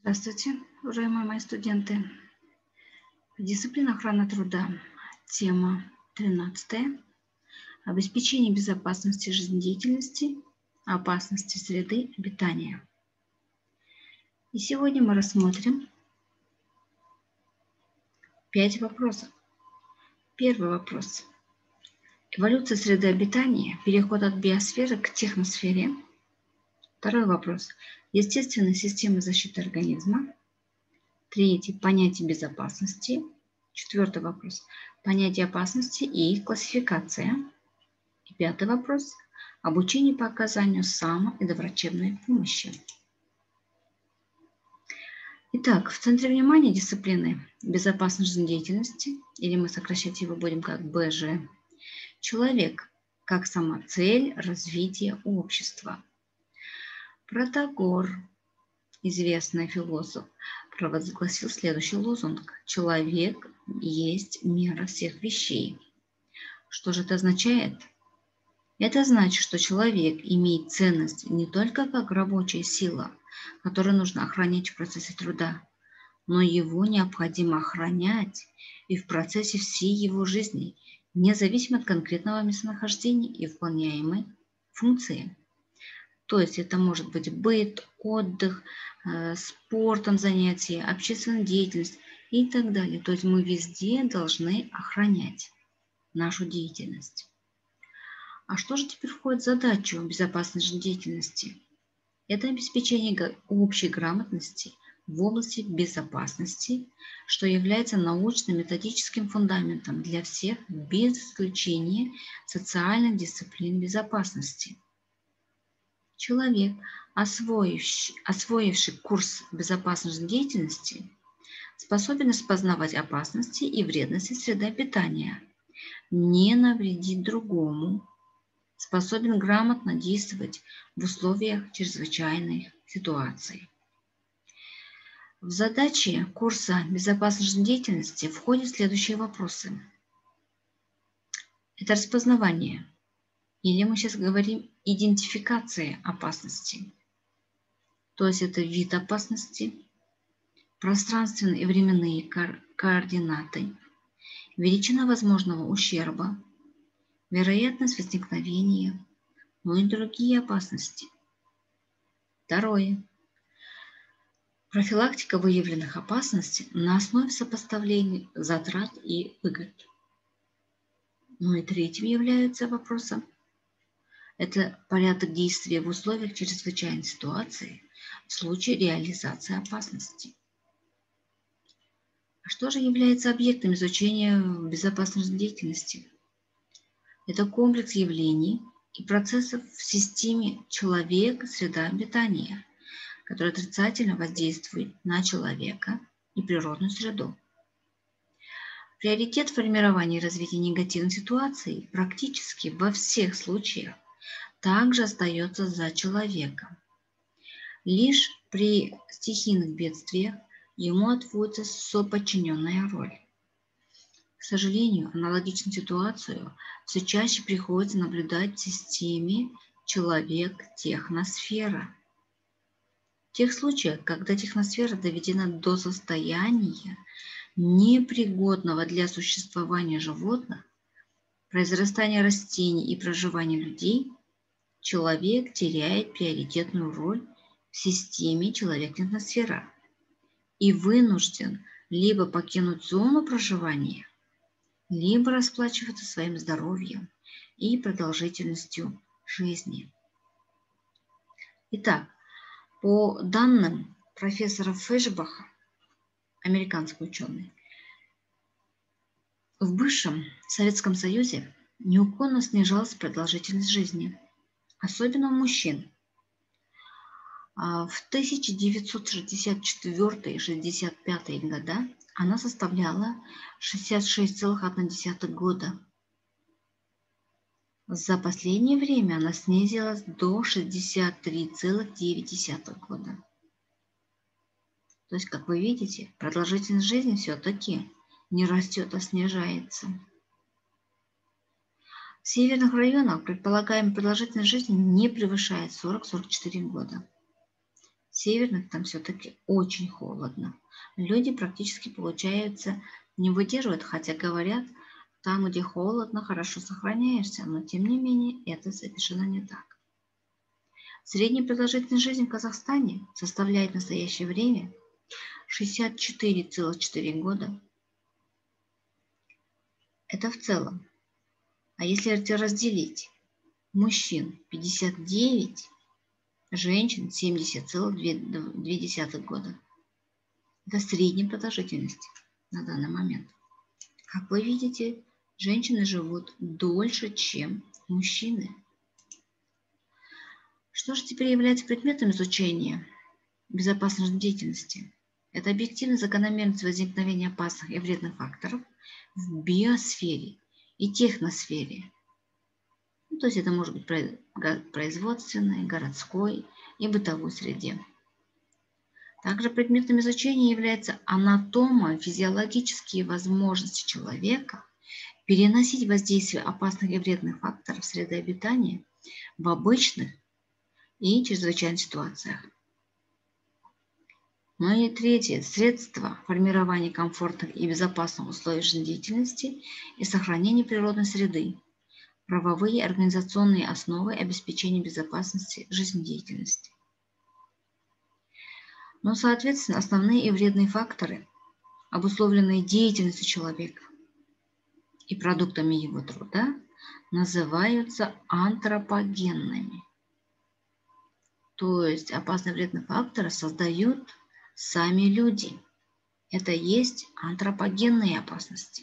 Здравствуйте, уважаемые мои студенты. Дисциплина охраны труда. Тема 13. Обеспечение безопасности жизнедеятельности, опасности среды обитания. И сегодня мы рассмотрим пять вопросов. Первый вопрос. Эволюция среды обитания, переход от биосферы к техносфере. Второй вопрос. Естественные системы защиты организма. Третий. Понятие безопасности. Четвертый вопрос. Понятие опасности и их классификация. И пятый вопрос. Обучение по оказанию само- и доврачебной помощи. Итак, в центре внимания дисциплины безопасность жизнедеятельности, или мы сокращать его будем как БЖ, человек как сама цель развития общества – Протагор, известный философ, провозгласил следующий лозунг. Человек есть мера всех вещей. Что же это означает? Это значит, что человек имеет ценность не только как рабочая сила, которую нужно охранять в процессе труда, но его необходимо охранять и в процессе всей его жизни, независимо от конкретного местонахождения и выполняемой функции. То есть это может быть быт, отдых, э, спортом занятия, общественная деятельность и так далее. То есть мы везде должны охранять нашу деятельность. А что же теперь входит в задачу безопасной деятельности? Это обеспечение общей грамотности в области безопасности, что является научно-методическим фундаментом для всех без исключения социальных дисциплин безопасности – Человек, освоивший, освоивший курс безопасности деятельности, способен распознавать опасности и вредности среды обитания, не навредить другому, способен грамотно действовать в условиях чрезвычайных ситуаций. В задачи курса безопасности деятельности входят следующие вопросы. Это распознавание – или мы сейчас говорим идентификация опасности. То есть это вид опасности, пространственные и временные ко координаты, величина возможного ущерба, вероятность возникновения, ну и другие опасности. Второе. Профилактика выявленных опасностей на основе сопоставления затрат и выгод. Ну и третьим является вопросом это порядок действия в условиях чрезвычайной ситуации в случае реализации опасности. А что же является объектом изучения безопасности деятельности? Это комплекс явлений и процессов в системе человека-среда обитания, который отрицательно воздействует на человека и природную среду. Приоритет формирования и развития негативных ситуаций практически во всех случаях также остается за человеком. Лишь при стихийных бедствиях ему отводится соподчиненная роль. К сожалению, аналогичную ситуацию все чаще приходится наблюдать в системе человек-техносфера. В тех случаях, когда техносфера доведена до состояния, непригодного для существования животных, произрастания растений и проживания людей, человек теряет приоритетную роль в системе человек-атмосфера и вынужден либо покинуть зону проживания, либо расплачиваться своим здоровьем и продолжительностью жизни. Итак, по данным профессора Фэшбаха, американского ученый, в бывшем Советском Союзе неуклонно снижалась продолжительность жизни – особенно у мужчин. А в 1964-65 года она составляла 66,1 года. За последнее время она снизилась до 63,9 года. То есть, как вы видите, продолжительность жизни все-таки не растет, а снижается. В северных районах предполагаемая продолжительность жизни не превышает 40-44 года. северных там все-таки очень холодно. Люди практически, получается, не выдерживают, хотя говорят, там, где холодно, хорошо сохраняешься, но тем не менее это совершенно не так. Средняя продолжительность жизни в Казахстане составляет в настоящее время 64,4 года. Это в целом. А если разделить мужчин 59, женщин 70,2 года. Это средняя продолжительность на данный момент. Как вы видите, женщины живут дольше, чем мужчины. Что же теперь является предметом изучения безопасности деятельности? Это объективная закономерность возникновения опасных и вредных факторов в биосфере и техносфере. Ну, то есть это может быть производственной, городской и бытовой среде. Также предметом изучения является анатомо-физиологические возможности человека переносить воздействие опасных и вредных факторов среды обитания в обычных и чрезвычайных ситуациях. Ну и третье. Средства формирования комфортных и безопасных условий жизнедеятельности и сохранения природной среды. Правовые и организационные основы обеспечения безопасности жизнедеятельности. Но, соответственно, основные и вредные факторы, обусловленные деятельностью человека и продуктами его труда, называются антропогенными. То есть опасные вредные факторы создают сами люди. Это есть антропогенные опасности.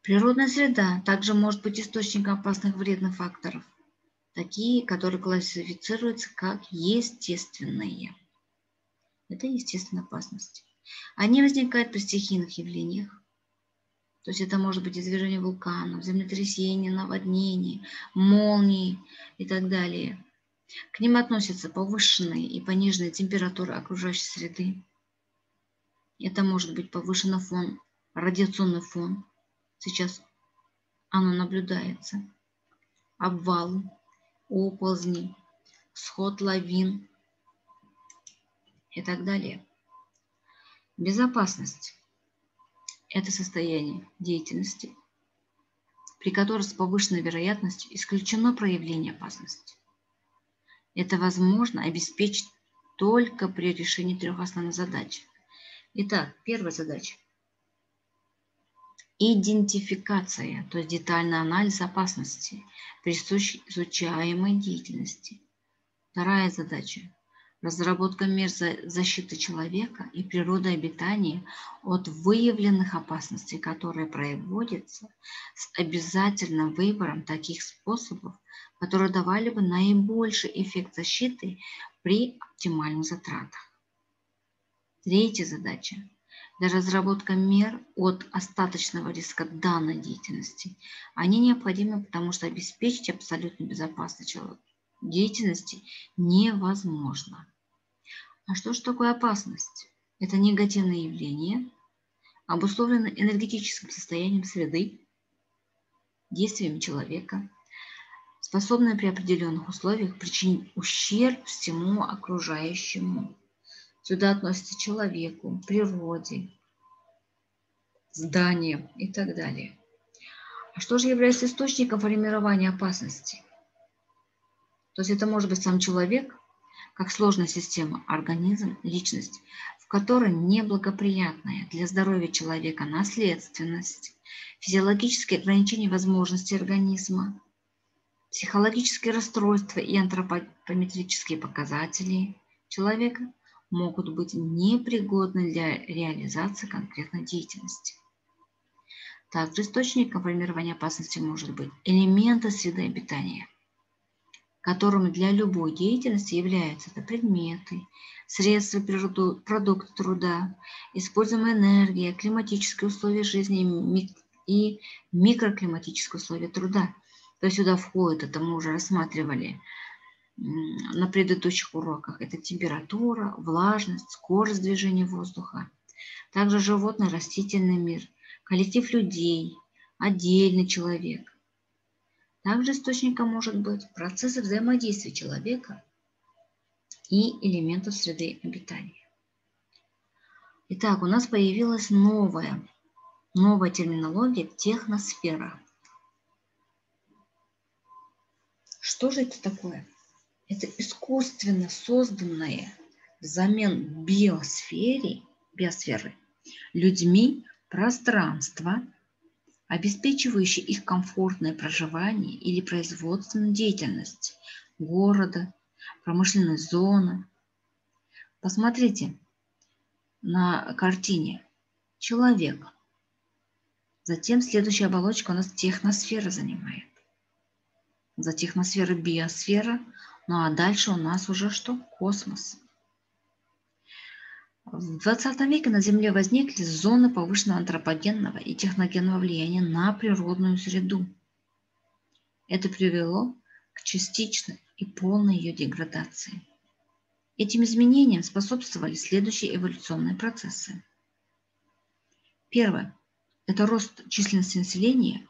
Природная среда также может быть источником опасных вредных факторов, такие, которые классифицируются как естественные. Это естественная опасность. Они возникают при стихийных явлениях, то есть это может быть извержение вулканов, землетрясение, наводнение, молнии и так далее. К ним относятся повышенные и пониженные температуры окружающей среды. Это может быть повышенный фон, радиационный фон. Сейчас оно наблюдается. Обвалы, оползни, сход лавин и так далее. Безопасность – это состояние деятельности, при которой с повышенной вероятностью исключено проявление опасности. Это возможно обеспечить только при решении трех основных задач. Итак, первая задача. Идентификация, то есть детальный анализ опасности, присущей изучаемой деятельности. Вторая задача разработка мер защиты человека и природы обитания от выявленных опасностей, которые проводятся с обязательным выбором таких способов, которые давали бы наибольший эффект защиты при оптимальных затратах. Третья задача для разработки мер от остаточного риска данной деятельности. Они необходимы, потому что обеспечить абсолютно безопасность деятельности невозможно. А что же такое опасность? Это негативное явление, обусловленное энергетическим состоянием среды, действиями человека, способное при определенных условиях причинить ущерб всему окружающему. Сюда относится человеку, природе, зданиям и так далее. А что же является источником формирования опасности? То есть это может быть сам человек, как сложная система, организм, личность, в которой неблагоприятная для здоровья человека наследственность, физиологические ограничения возможностей организма, психологические расстройства и антропометрические показатели человека могут быть непригодны для реализации конкретной деятельности. Также источником формирования опасности может быть элементы среды обитания – которыми для любой деятельности являются это предметы, средства продукты труда, используемая энергия, климатические условия жизни и микроклиматические условия труда. То есть сюда входит, это мы уже рассматривали на предыдущих уроках, это температура, влажность, скорость движения воздуха, также животный растительный мир, коллектив людей, отдельный человек, также источником может быть процессы взаимодействия человека и элементов среды обитания. Итак, у нас появилась новая, новая терминология техносфера. Что же это такое? Это искусственно созданное взамен биосфере, биосферы людьми пространство, обеспечивающее их комфортное проживание или производственную деятельность города, промышленной зоны. Посмотрите на картине. Человек. Затем следующая оболочка у нас техносфера занимает. За техносфера биосфера. Ну а дальше у нас уже что? Космос. В 20 веке на Земле возникли зоны повышенного антропогенного и техногенного влияния на природную среду. Это привело к частичной и полной ее деградации. Этим изменениям способствовали следующие эволюционные процессы. Первое – это рост численности населения.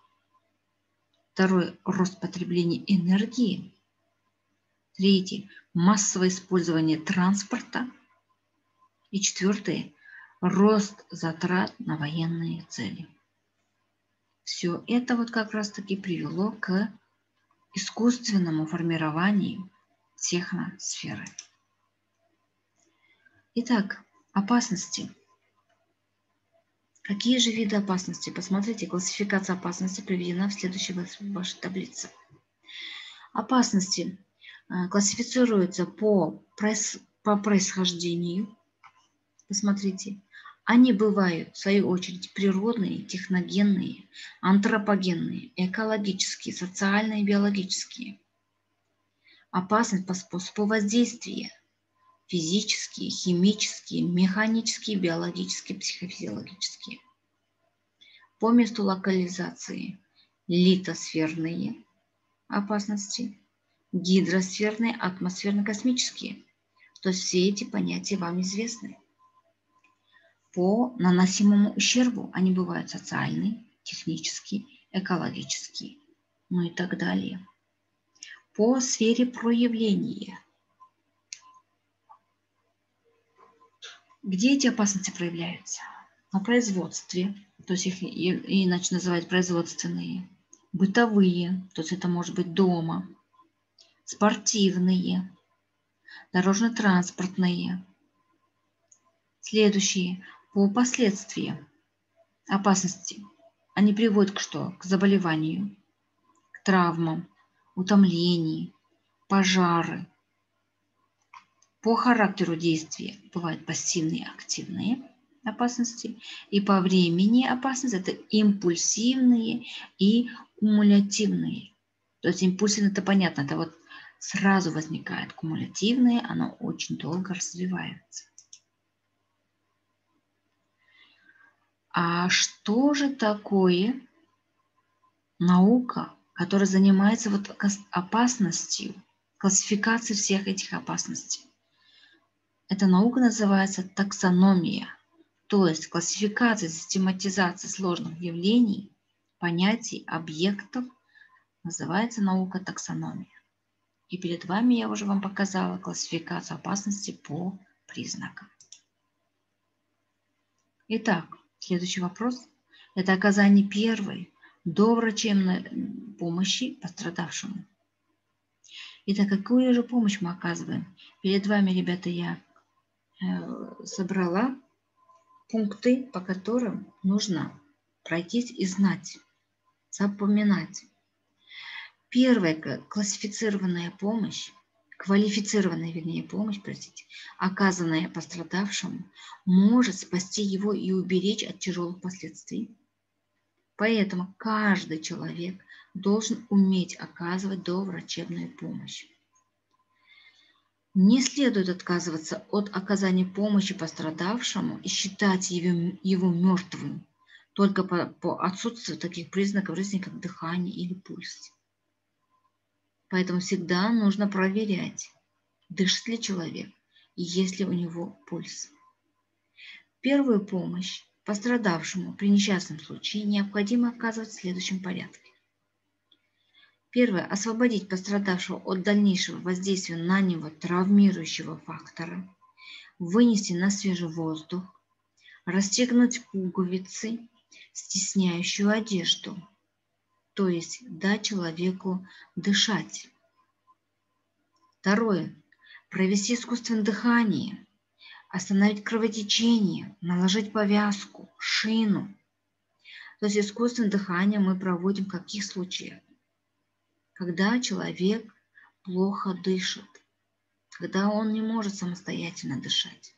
Второе – рост потребления энергии. Третье – массовое использование транспорта – и четвертое – рост затрат на военные цели. Все это вот как раз-таки привело к искусственному формированию техносферы. Итак, опасности. Какие же виды опасности? Посмотрите, классификация опасности приведена в следующей вашей таблице. Опасности э, классифицируются по, по происхождению, Посмотрите, они бывают, в свою очередь, природные, техногенные, антропогенные, экологические, социальные, биологические. Опасность по способу воздействия – физические, химические, механические, биологические, психофизиологические. По месту локализации – литосферные опасности, гидросферные, атмосферно-космические. То есть все эти понятия вам известны по наносимому ущербу. Они бывают социальные, технические, экологические, ну и так далее. По сфере проявления. Где эти опасности проявляются? На производстве, то есть их иначе называют производственные, бытовые, то есть это может быть дома, спортивные, дорожно-транспортные. Следующие по последствиям опасности. Они приводят к что? К заболеванию, к травмам, утомлению, пожары. По характеру действия бывают пассивные активные опасности. И по времени опасности это импульсивные и кумулятивные. То есть импульсивно это понятно, это вот сразу возникает кумулятивные, оно очень долго развивается. А что же такое наука, которая занимается вот опасностью, классификацией всех этих опасностей? Эта наука называется таксономия, то есть классификация, систематизация сложных явлений, понятий, объектов, называется наука таксономия. И перед вами я уже вам показала классификацию опасности по признакам. Итак, Следующий вопрос – это оказание первой доврачебной помощи пострадавшему. Итак, какую же помощь мы оказываем? Перед вами, ребята, я собрала пункты, по которым нужно пройтись и знать, запоминать. Первая классифицированная помощь Квалифицированная, вернее, помощь, простите, оказанная пострадавшему, может спасти его и уберечь от тяжелых последствий. Поэтому каждый человек должен уметь оказывать доврачебную помощь. Не следует отказываться от оказания помощи пострадавшему и считать его, его мертвым только по, по отсутствию таких признаков жизни, как дыхание или пульс. Поэтому всегда нужно проверять, дышит ли человек и есть ли у него пульс. Первую помощь пострадавшему при несчастном случае необходимо оказывать в следующем порядке. Первое. Освободить пострадавшего от дальнейшего воздействия на него травмирующего фактора. Вынести на свежий воздух. Расстегнуть пуговицы, стесняющую одежду. То есть дать человеку дышать. Второе. Провести искусственное дыхание. Остановить кровотечение. Наложить повязку, шину. То есть искусственное дыхание мы проводим в каких случаях? Когда человек плохо дышит, когда он не может самостоятельно дышать.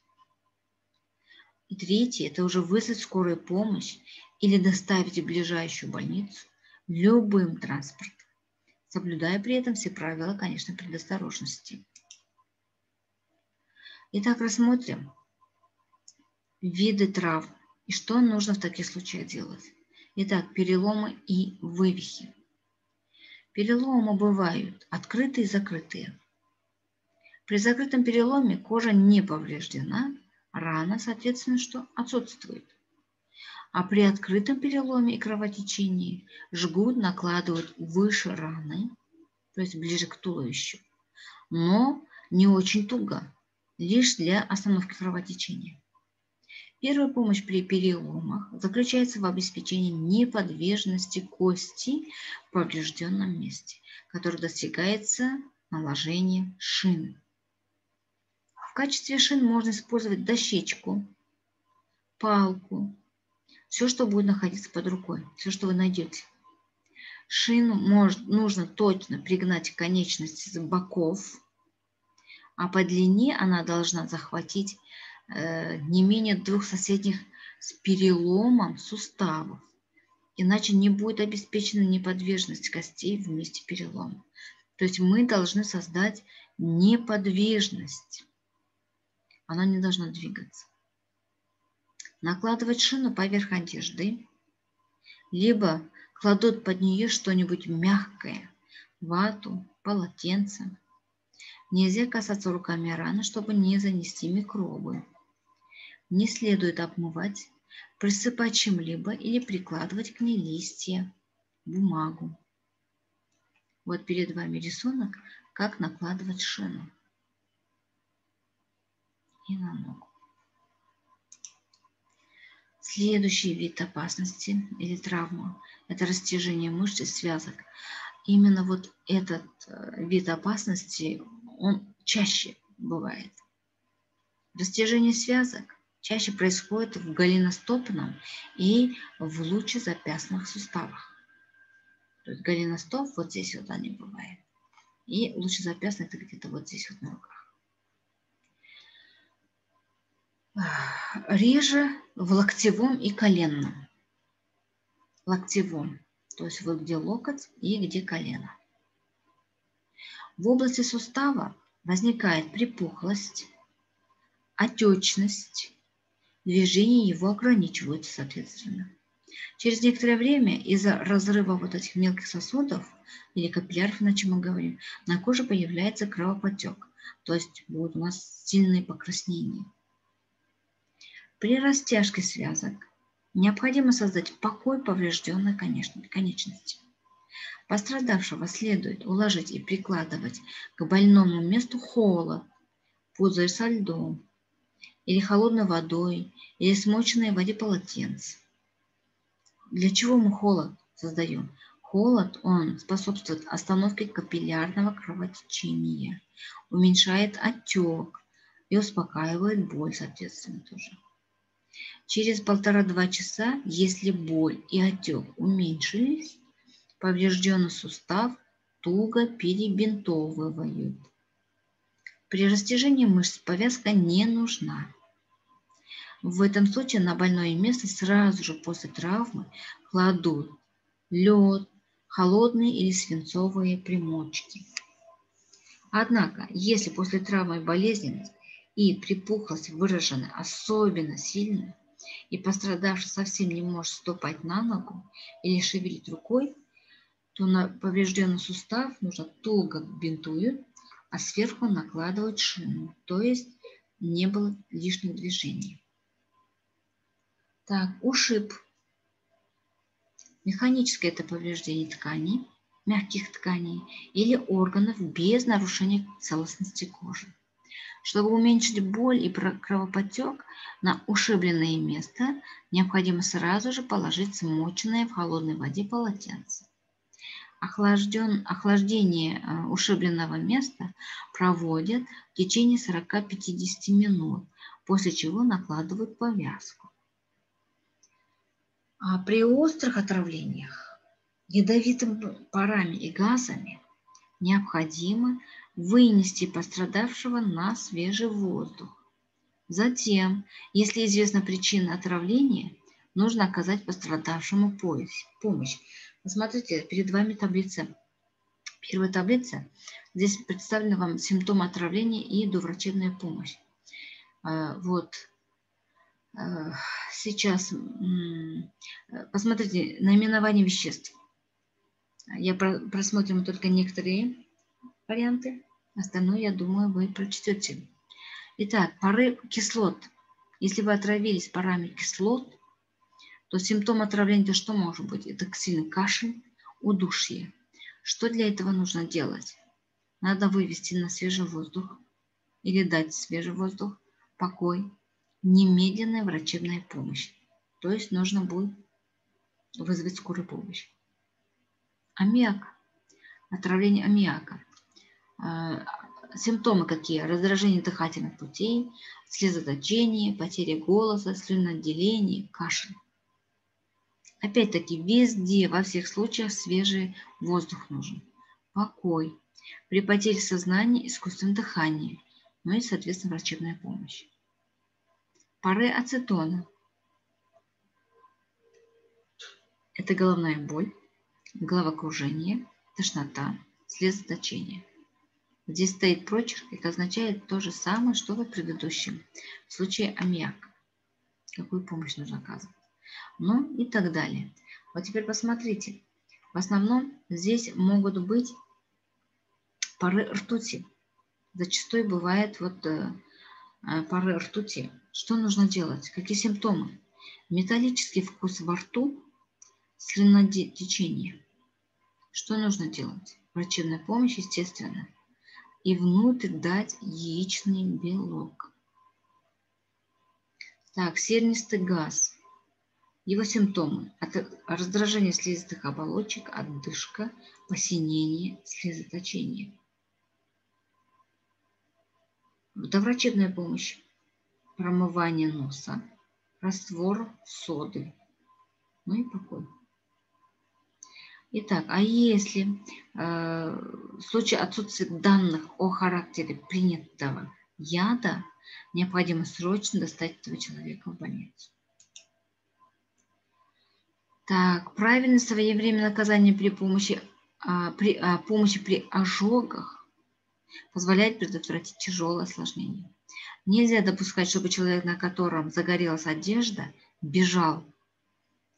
И третье – это уже вызвать скорую помощь или доставить в ближайшую больницу любым транспортом, соблюдая при этом все правила, конечно, предосторожности. Итак, рассмотрим виды травм и что нужно в таких случаях делать. Итак, переломы и вывихи. Переломы бывают открытые и закрытые. При закрытом переломе кожа не повреждена, рана, соответственно, что отсутствует. А при открытом переломе и кровотечении жгут, накладывают выше раны, то есть ближе к туловищу, но не очень туго, лишь для остановки кровотечения. Первая помощь при переломах заключается в обеспечении неподвижности кости в поврежденном месте, который достигается наложением шин. В качестве шин можно использовать дощечку, палку, все, что будет находиться под рукой, все, что вы найдете. Шину может, нужно точно пригнать конечности с боков, а по длине она должна захватить не менее двух соседних с переломом суставов, иначе не будет обеспечена неподвижность костей в месте перелома. То есть мы должны создать неподвижность. Она не должна двигаться. Накладывать шину поверх одежды, либо кладут под нее что-нибудь мягкое, вату, полотенце. Нельзя касаться руками раны, чтобы не занести микробы не следует обмывать, присыпать чем-либо или прикладывать к ней листья, бумагу. Вот перед вами рисунок, как накладывать шину и на ногу. Следующий вид опасности или травма – это растяжение мышц и связок. Именно вот этот э, вид опасности, он чаще бывает. Растяжение связок чаще происходит в голеностопном и в лучезапястных суставах. То есть голеностоп вот здесь вот они бывают. И лучезапястный это где-то вот здесь вот на руках. Реже в локтевом и коленном. Локтевом, то есть вот где локоть и где колено. В области сустава возникает припухлость, отечность, движения его ограничиваются соответственно. Через некоторое время из-за разрыва вот этих мелких сосудов или капилляров, иначе мы говорим, на коже появляется кровопотек, то есть будут у нас сильные покраснения. При растяжке связок необходимо создать покой поврежденной конечности. Пострадавшего следует уложить и прикладывать к больному месту холод, пузырь со льдом, или холодной водой, или смоченной в воде полотенце. Для чего мы холод создаем? Холод, он способствует остановке капиллярного кровотечения, уменьшает отек и успокаивает боль, соответственно, тоже. Через полтора-два часа, если боль и отек уменьшились, поврежденный сустав туго перебинтовывают. При растяжении мышц повязка не нужна. В этом случае на больное место сразу же после травмы кладут лед, холодные или свинцовые примочки. Однако, если после травмы болезненность и припухлость выражены особенно сильно, и пострадавший совсем не может ступать на ногу или шевелить рукой, то на поврежденный сустав нужно туго бинтуют, а сверху накладывают шину, то есть не было лишних движений. Так, ушиб. Механическое это повреждение ткани, мягких тканей или органов без нарушения целостности кожи. Чтобы уменьшить боль и кровоподтек на ушибленное место, необходимо сразу же положить смоченное в холодной воде полотенце. Охлажден, охлаждение э, ушибленного места проводят в течение 40-50 минут, после чего накладывают повязку. А при острых отравлениях ядовитыми парами и газами необходимо вынести пострадавшего на свежий воздух. Затем, если известна причина отравления, нужно оказать пострадавшему помощь. Посмотрите, перед вами таблица. Первая таблица. Здесь представлены вам симптомы отравления и доврачебная помощь. А, вот. А, сейчас посмотрите наименование веществ. Я просмотрим только некоторые варианты. Остальное, я думаю, вы прочтете. Итак, пары кислот. Если вы отравились парами кислот, то симптом отравления что может быть? Это сильный кашель, удушье. Что для этого нужно делать? Надо вывести на свежий воздух или дать свежий воздух, покой, немедленная врачебная помощь. То есть нужно будет вызвать скорую помощь. Аммиак. Отравление аммиака. А, симптомы какие? Раздражение дыхательных путей, слезоточение, потеря голоса, слюноотделение, кашель. Опять-таки, везде, во всех случаях свежий воздух нужен. Покой. При потере сознания искусственное дыхание, ну и, соответственно, врачебная помощь. Пары ацетона. Это головная боль, головокружение, тошнота, слезоточение. Здесь стоит прочерк, это означает то же самое, что в предыдущем. В случае аммиака. Какую помощь нужно оказывать. Ну и так далее. Вот теперь посмотрите. В основном здесь могут быть пары ртути. Зачастую бывает вот э пары ртути. Что нужно делать? Какие симптомы? Металлический вкус во рту, слюнотечение. Что нужно делать? Врачебная помощь, естественно и внутрь дать яичный белок. Так, сернистый газ. Его симптомы. От раздражения слизистых оболочек, отдышка, посинение, слезоточение. Доврачебная помощь. Промывание носа, раствор соды. Ну и покой. Итак, а если э, в случае отсутствия данных о характере принятого яда, необходимо срочно достать этого человека в больницу. Так, правильное своевременное наказание при помощи, а, при, а, помощи при ожогах позволяет предотвратить тяжелое осложнение. Нельзя допускать, чтобы человек, на котором загорелась одежда, бежал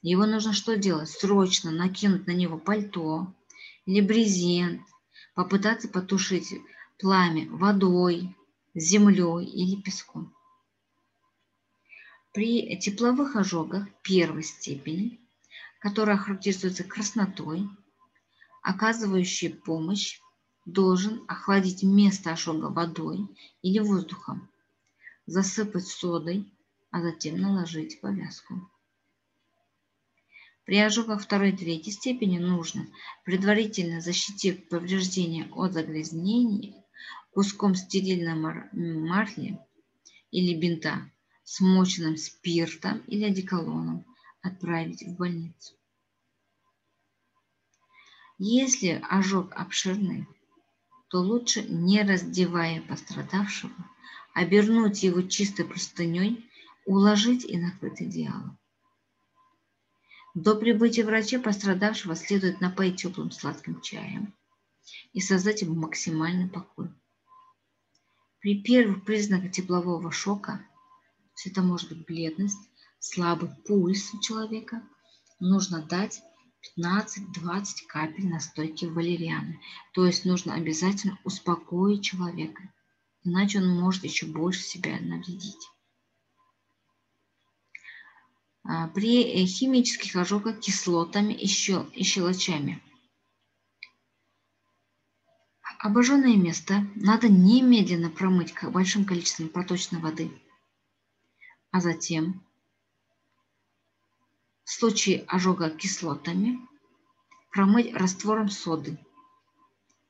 его нужно что делать? Срочно накинуть на него пальто или брезент, попытаться потушить пламя водой, землей или песком. При тепловых ожогах первой степени, которые характеризуются краснотой, оказывающий помощь должен охладить место ожога водой или воздухом, засыпать содой, а затем наложить повязку. При ожогах второй и третьей степени нужно, предварительно защитив повреждения от загрязнения, куском стерильной марли или бинта, смоченным спиртом или одеколоном, отправить в больницу. Если ожог обширный, то лучше, не раздевая пострадавшего, обернуть его чистой простыней, уложить и накрыть одеялом. До прибытия врача пострадавшего следует напоить теплым сладким чаем и создать ему максимальный покой. При первых признаках теплового шока, то это может быть бледность, слабый пульс у человека, нужно дать 15-20 капель настойки валерианы. То есть нужно обязательно успокоить человека, иначе он может еще больше себя навредить. А, при э, химических ожогах кислотами и щелочами. Обожженное место надо немедленно промыть большим количеством проточной воды, а затем в случае ожога кислотами промыть раствором соды,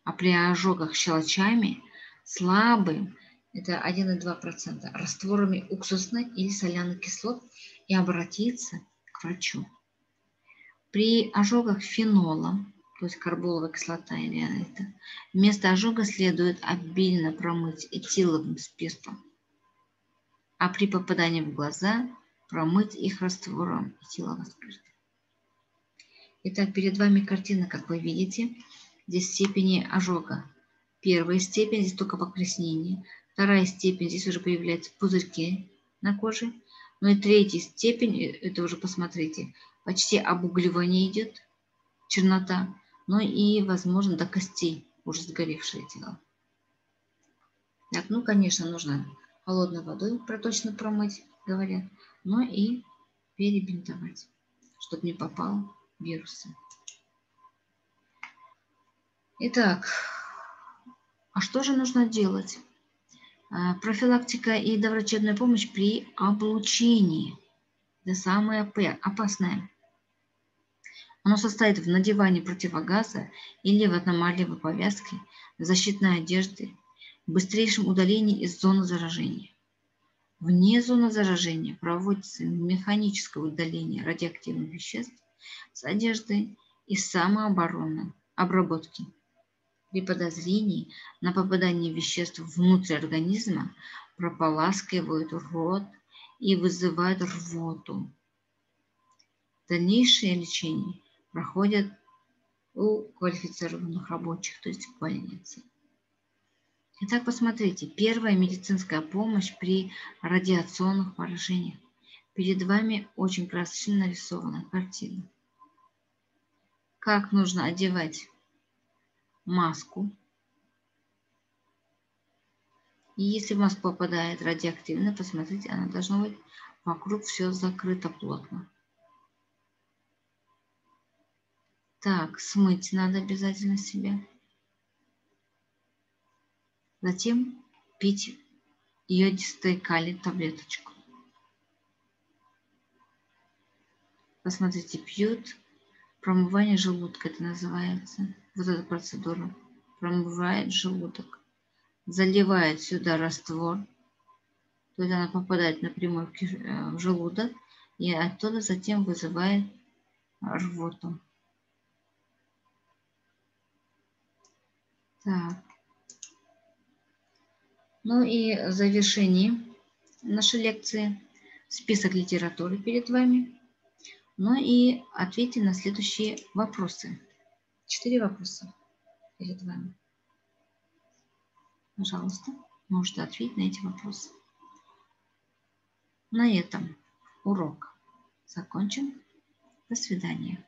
а при ожогах щелочами слабым, это 1,2%, растворами уксусной или соляных кислот и обратиться к врачу. При ожогах фенолом, то есть карболовая кислота или это, вместо ожога следует обильно промыть этиловым спиртом, а при попадании в глаза промыть их раствором этилового спирта. Итак, перед вами картина, как вы видите, здесь степени ожога. Первая степень, здесь только покраснение. Вторая степень, здесь уже появляются пузырьки на коже. Ну и третья степень, э, это уже посмотрите, почти обугливание идет, чернота. Ну и, возможно, до костей уже сгоревшее тело. Так, ну, конечно, нужно холодной водой проточно промыть, говорят, но и перебинтовать, чтобы не попал вирусы. Итак, а что же нужно делать? А, профилактика и доврачебная помощь при облучении. Это самое опасное. Оно состоит в надевании противогаза или в аномалиевой повязке, защитной одежды, быстрейшем удалении из зоны заражения. Вне зоны заражения проводится механическое удаление радиоактивных веществ с одежды и самообороны, обработки. При подозрении на попадание веществ внутрь организма прополаскивают рот и вызывают рвоту. Дальнейшее лечение проходит у квалифицированных рабочих, то есть в больнице. Итак, посмотрите, первая медицинская помощь при радиационных поражениях. Перед вами очень красочно нарисована картина. Как нужно одевать маску. И если в маску попадает радиоактивно, посмотрите, она должна быть вокруг все закрыто плотно. Так, смыть надо обязательно себе. Затем пить йодистый калий таблеточку. Посмотрите, пьют. Промывание желудка это называется. Вот эта процедура. Промывает желудок. Заливает сюда раствор. То есть она попадает напрямую в э, желудок. И оттуда затем вызывает рвоту. Так. Ну и в завершении нашей лекции список литературы перед вами. Ну и ответьте на следующие вопросы. Четыре вопроса перед вами. Пожалуйста, можете ответить на эти вопросы. На этом урок закончен. До свидания.